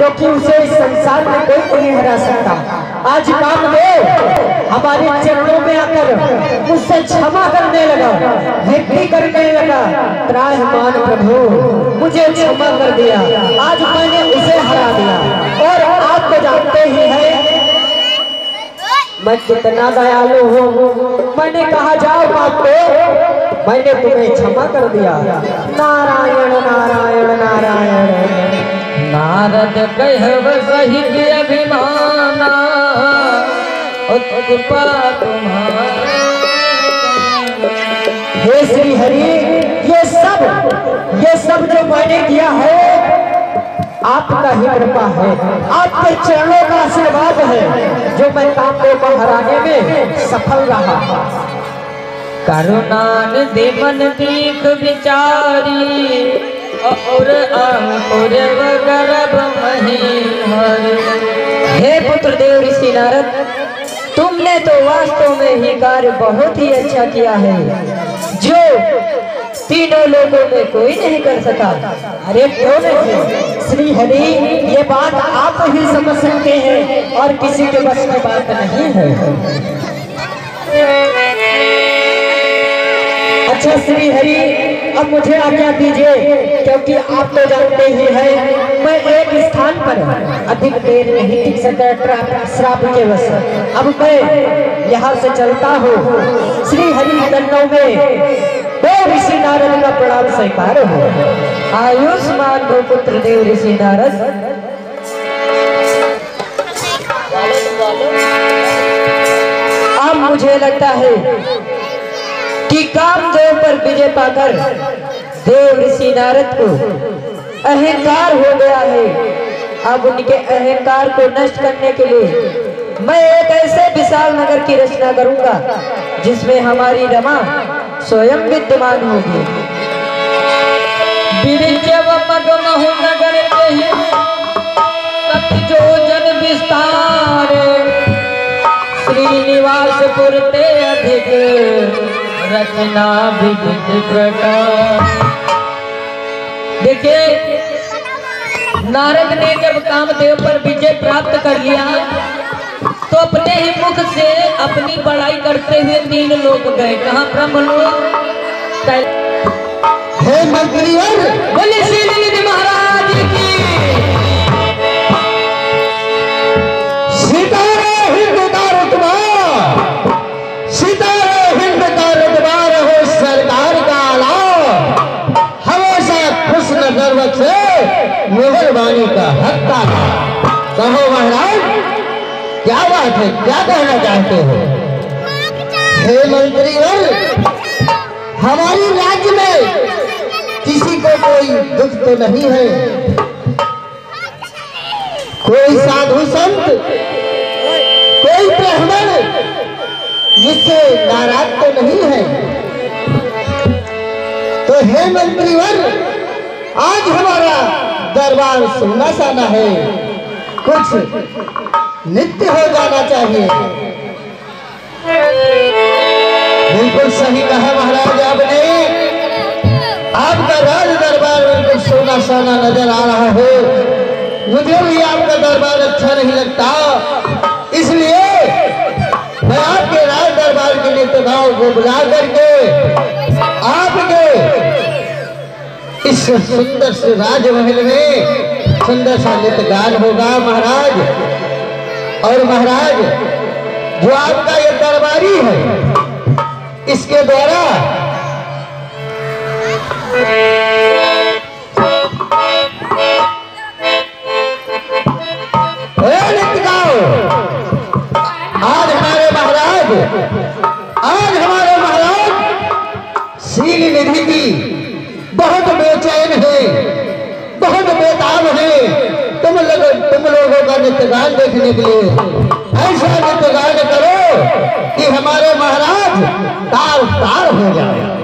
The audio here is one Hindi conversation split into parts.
क्योंकि उसे इस संसार में कोई नहीं हरा सकता। आज कामदेव हमारे चरणों में आकर मुझसे क्षमा करने लगा, विनती करने लगा त्राहमान प्रभु, मुझे क्षमा कर दिया। आज मैंने उसे हरा दिया। और आप तो जानते ही हैं, मैं कितना दयालु हूँ। मैंने कहा, जाओ बाप मैंने तुम्हें क्षमा कर दिया। नारायण नारायण नारायण। नारद कहव सहित अभिमाना। तुम्हारा। हे श्री हरि ये सब ये सब जो मैंने किया है आपका ही कृपा है। आपके चरणों का आशीर्वाद है। जो मैं कामदेव को हराने में सफल रहा। करुणान देवन दीख विचारी। और अंकुर गर्भ हे पुत्र देव ऋषि नारद, तुमने तो वास्तव में ही कार्य बहुत ही अच्छा किया है, जो तीनों लोगों में कोई नहीं कर सका। अरे क्यों नहीं? श्री हरि, ये बात आप ही समझ सकते हैं, और किसी के बस की बात नहीं है। अच्छा श्री हरि अब मुझे आज्ञा दीजिए, क्योंकि आप तो जानते ही हैं, मैं एक स्थान पर अधिक देर नहीं टिक सका श्राप के वश अब मैं यहाँ से चलता हूँ। श्री हरि चरणों में दो ऋषि नारद का प्रणाम स्वीकार हो। आयुष्मान दो पुत्र देव ऋषि नारद। अब मुझे लगता है कि कामदेव पर विजय पाकर देव ऋषि नारद को। अहंकार हो गया है। अब उनके अहंकार को नष्ट करने के लिए मैं एक ऐसे विशाल नगर की रचना करूँगा, जिसमें हमारी रमा स्वयं विद्यमान होगी। नगर जन विस्तार। श्रीनिवासपुर ते अधिक। रचना विविध प्रकार देखिए नारद ने जब कामदेव पर विजय प्राप्त कर लिया तो अपने ही मुख से अपनी बड़ाई करते हुए तीन लोग गए। कहा ब्रह्म लोग बोले श्री क्या कहना चाहते हो। हे मंत्री मंत्रीवर हमारे राज्य में किसी को कोई दुख तो नहीं है। कोई साधु संत, कोई ब्राह्मण जिससे नाराज़ तो नहीं है। तो हे मंत्रीवर आज हमारा दरबार सुनना साना है। कुछ नित्य हो जाना चाहिए। बिल्कुल सही कहा महाराज आपने। आपका राज दरबार बिल्कुल सोना सोना नज़र आ रहा हो। मुझे भी आपका दरबार अच्छा नहीं लगता। इसलिए मैं आपके राज दरबार के नेताओं को बुला करके आपके इस सुंदर से राजमहल में सुंदर सा नृत्य गान होगा महाराज। और महाराज, जो आपका ये दरबारी है, इसके द्वारा आज हमारे महाराज, आज हमारे महाराज, सील निधि की बहुत बेचैन है, बहुत बेताब है। तुम लोग, तुम लोगों का नित्यगान देखने के लिए ऐसा नित्यगान करो कि हमारे महाराज तार तार हो जाए।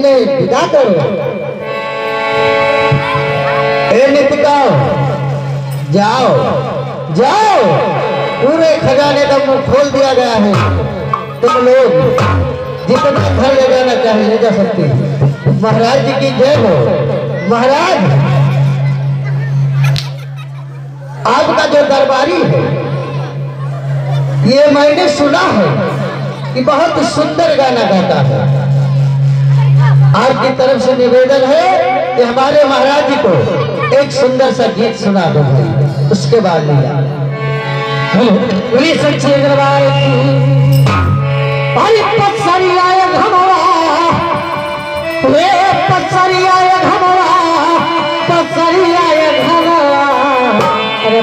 इन्हें विदा करो। हे नितिकाओ जाओ जाओ। पूरे खजाने का मुँह खोल दिया गया है। तुम लोग जितना घर ले जाना चाहे ले जा सकते हैं। महाराज जी की जय हो। महाराज, आपका जो दरबारी है, ये मैंने सुना है कि बहुत सुंदर गाना गाता है। आपकी तरफ़ से निवेदन है कि हमारे महाराज जी को एक सुंदर सा गीत सुना दो उसके बाद की। अरे पत्सरी आए घमवा रे पत्सरी आए घमवा पत्सरी आए घमवा अरे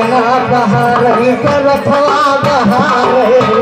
तो बहा रहे।